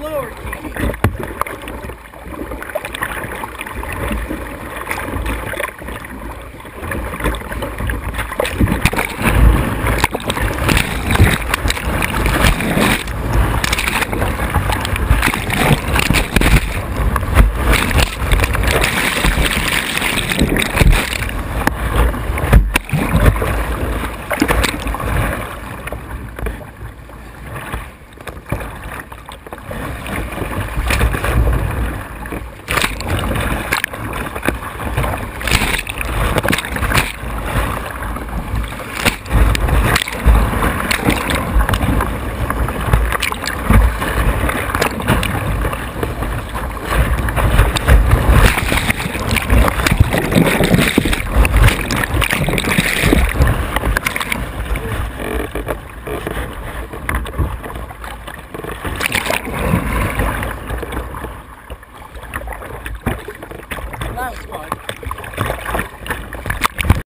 lower key. That was fun.